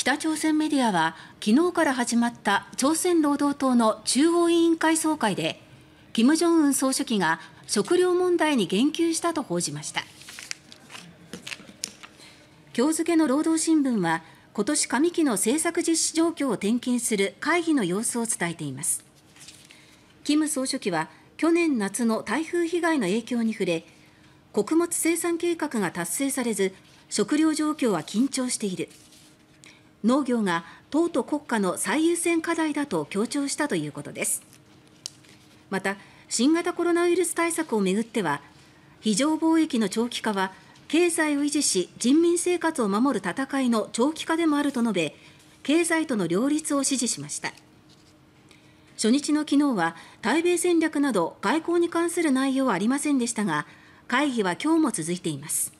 北朝鮮メディアは昨日から始まった朝鮮労働党の中央委員会総会で金正恩総書記が食糧問題に言及したと報じました。今日付の労働新聞は今年上期の政策実施状況を点検する会議の様子を伝えています。金総書記は去年夏の台風被害の影響に触れ穀物生産計画が達成されず食糧状況は緊張している。農業が党と国家の最優先課題だと強調したということです。また新型コロナウイルス対策をめぐっては非常貿易の長期化は経済を維持し人民生活を守る戦いの長期化でもあると述べ経済との両立を支持しました。初日の昨日は対米戦略など外交に関する内容はありませんでしたが会議は今日も続いています。